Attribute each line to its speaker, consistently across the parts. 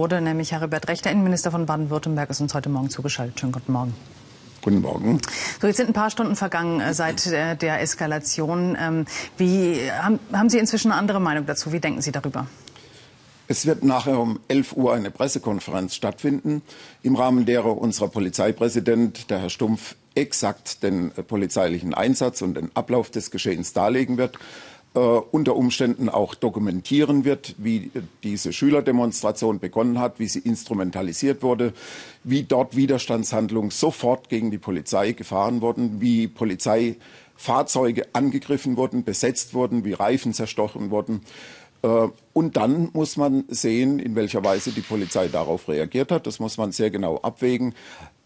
Speaker 1: wurde, nämlich Heribert Recht, der Innenminister von Baden-Württemberg, ist uns heute Morgen zugeschaltet. Schönen guten Morgen.
Speaker 2: Guten Morgen.
Speaker 1: So, jetzt sind ein paar Stunden vergangen äh, seit äh, der Eskalation. Ähm, wie, haben, Sie inzwischen eine andere Meinung dazu? Wie denken Sie darüber?
Speaker 2: Es wird nachher um 11 Uhr eine Pressekonferenz stattfinden, im Rahmen derer unser Polizeipräsident, der Herr Stumpf, exakt den äh, polizeilichen Einsatz und den Ablauf des Geschehens darlegen wird äh, unter Umständen auch dokumentieren wird, wie diese Schülerdemonstration begonnen hat, wie sie instrumentalisiert wurde, wie dort Widerstandshandlungen sofort gegen die Polizei gefahren wurden, wie Polizeifahrzeuge angegriffen wurden, besetzt wurden, wie Reifen zerstochen wurden. Äh, und dann muss man sehen, in welcher Weise die Polizei darauf reagiert hat. Das muss man sehr genau abwägen.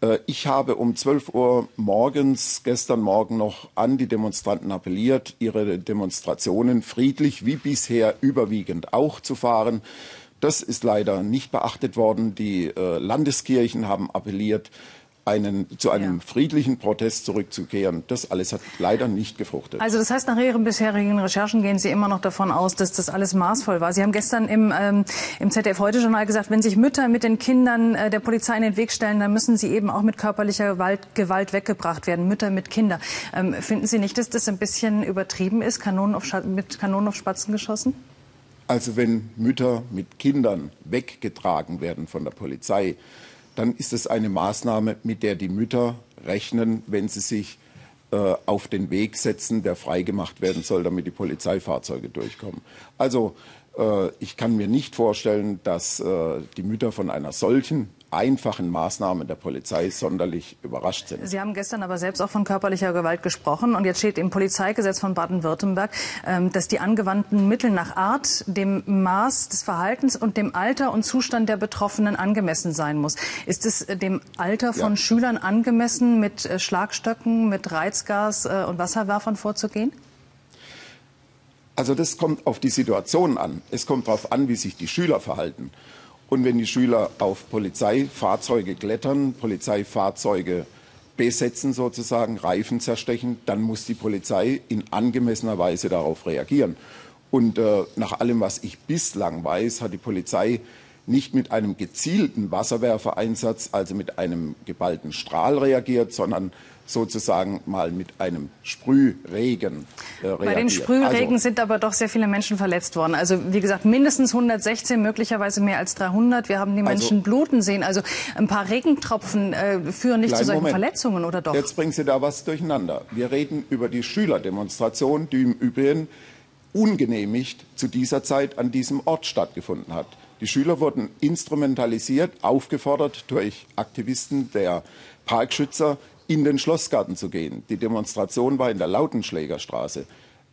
Speaker 2: Äh, ich habe um 12 Uhr morgens, gestern Morgen noch an die Demonstranten appelliert, ihre Demonstrationen friedlich wie bisher überwiegend auch zu fahren. Das ist leider nicht beachtet worden. Die äh, Landeskirchen haben appelliert, einen, zu einem ja. friedlichen Protest zurückzukehren. Das alles hat leider nicht gefruchtet.
Speaker 1: Also das heißt, nach Ihren bisherigen Recherchen gehen Sie immer noch davon aus, dass das alles maßvoll war. Sie haben gestern im, ähm, im ZDF-Heute-Journal gesagt, wenn sich Mütter mit den Kindern äh, der Polizei in den Weg stellen, dann müssen sie eben auch mit körperlicher Gewalt, Gewalt weggebracht werden. Mütter mit Kindern. Ähm, finden Sie nicht, dass das ein bisschen übertrieben ist, Kanonen auf mit Kanonen auf Spatzen geschossen?
Speaker 2: Also wenn Mütter mit Kindern weggetragen werden von der Polizei, dann ist es eine Maßnahme, mit der die Mütter rechnen, wenn sie sich äh, auf den Weg setzen, der freigemacht werden soll, damit die Polizeifahrzeuge durchkommen. Also ich kann mir nicht vorstellen, dass äh, die Mütter von einer solchen einfachen Maßnahmen der Polizei sonderlich überrascht sind.
Speaker 1: Sie haben gestern aber selbst auch von körperlicher Gewalt gesprochen. Und jetzt steht im Polizeigesetz von Baden-Württemberg, ähm, dass die angewandten Mittel nach Art, dem Maß des Verhaltens und dem Alter und Zustand der Betroffenen angemessen sein muss. Ist es äh, dem Alter von ja. Schülern angemessen, mit äh, Schlagstöcken, mit Reizgas äh, und Wasserwerfern vorzugehen?
Speaker 2: Also das kommt auf die Situation an. Es kommt darauf an, wie sich die Schüler verhalten. Und wenn die Schüler auf Polizeifahrzeuge klettern, Polizeifahrzeuge besetzen sozusagen, Reifen zerstechen, dann muss die Polizei in angemessener Weise darauf reagieren. Und äh, nach allem, was ich bislang weiß, hat die Polizei nicht mit einem gezielten Wasserwerfereinsatz, also mit einem geballten Strahl reagiert, sondern sozusagen mal mit einem Sprühregen
Speaker 1: äh, reagiert. Bei den Sprühregen also, sind aber doch sehr viele Menschen verletzt worden. Also wie gesagt, mindestens 116, möglicherweise mehr als 300. Wir haben die also Menschen also, bluten sehen. Also ein paar Regentropfen äh, führen nicht zu solchen Moment. Verletzungen, oder doch?
Speaker 2: Jetzt bringen Sie da was durcheinander. Wir reden über die Schülerdemonstration, die im Übrigen ungenehmigt zu dieser Zeit an diesem Ort stattgefunden hat. Die Schüler wurden instrumentalisiert, aufgefordert durch Aktivisten der Parkschützer, in den Schlossgarten zu gehen. Die Demonstration war in der Lautenschlägerstraße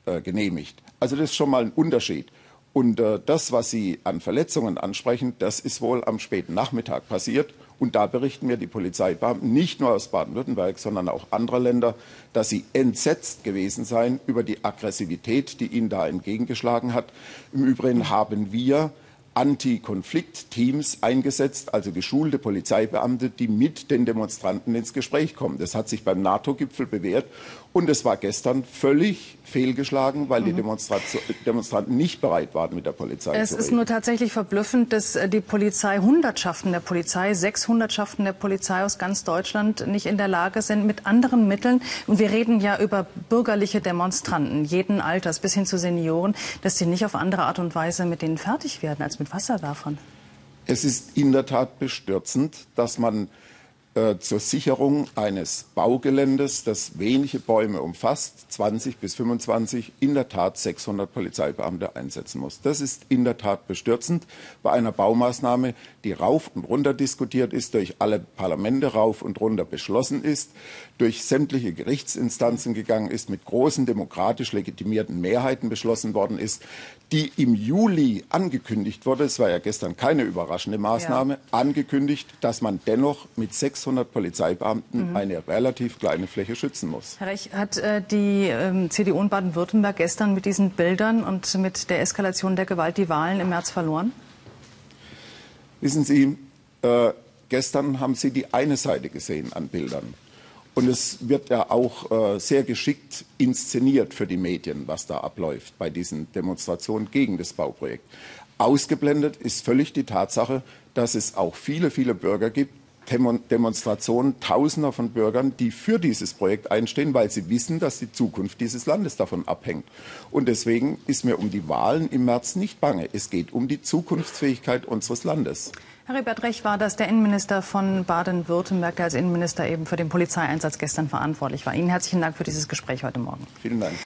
Speaker 2: äh, genehmigt. Also das ist schon mal ein Unterschied. Und äh, das, was Sie an Verletzungen ansprechen, das ist wohl am späten Nachmittag passiert. Und da berichten mir die Polizeibeamten nicht nur aus Baden-Württemberg, sondern auch anderer Länder, dass sie entsetzt gewesen seien über die Aggressivität, die ihnen da entgegengeschlagen hat. Im Übrigen haben wir Anti-Konflikt-Teams eingesetzt, also geschulte Polizeibeamte, die mit den Demonstranten ins Gespräch kommen. Das hat sich beim NATO-Gipfel bewährt und es war gestern völlig fehlgeschlagen, weil mhm. die Demonstranten nicht bereit waren, mit der Polizei
Speaker 1: es
Speaker 2: zu reden.
Speaker 1: Es ist nur tatsächlich verblüffend, dass äh, die Polizei, Hundertschaften der Polizei, Sechshundertschaften der Polizei aus ganz Deutschland nicht in der Lage sind, mit anderen Mitteln, und wir reden ja über bürgerliche Demonstranten, jeden Alters bis hin zu Senioren, dass sie nicht auf andere Art und Weise mit denen fertig werden als mit Wasserwerfern.
Speaker 2: Es ist in der Tat bestürzend, dass man äh, zur Sicherung eines Baugeländes, das wenige Bäume umfasst, 20 bis 25, in der Tat 600 Polizeibeamte einsetzen muss. Das ist in der Tat bestürzend bei einer Baumaßnahme, die rauf und runter diskutiert ist, durch alle Parlamente rauf und runter beschlossen ist, durch sämtliche Gerichtsinstanzen gegangen ist, mit großen demokratisch legitimierten Mehrheiten beschlossen worden ist, die im Juli angekündigt wurde, es war ja gestern keine überraschende Maßnahme, ja. angekündigt, dass man dennoch mit 600 Polizeibeamten mhm. eine relativ kleine Fläche schützen muss.
Speaker 1: Herr Rech, hat äh, die äh, CDU in Baden-Württemberg gestern mit diesen Bildern und mit der Eskalation der Gewalt die Wahlen im März verloren?
Speaker 2: Wissen Sie, äh, gestern haben Sie die eine Seite gesehen an Bildern. Und es wird ja auch äh, sehr geschickt inszeniert für die Medien, was da abläuft bei diesen Demonstrationen gegen das Bauprojekt. Ausgeblendet ist völlig die Tatsache, dass es auch viele, viele Bürger gibt, Demonstrationen Tausender von Bürgern, die für dieses Projekt einstehen, weil sie wissen, dass die Zukunft dieses Landes davon abhängt. Und deswegen ist mir um die Wahlen im März nicht bange. Es geht um die Zukunftsfähigkeit unseres Landes.
Speaker 1: Heribert Rech war das der Innenminister von Baden-Württemberg, der als Innenminister eben für den Polizeieinsatz gestern verantwortlich war. Ihnen herzlichen Dank für dieses Gespräch heute Morgen.
Speaker 2: Vielen Dank.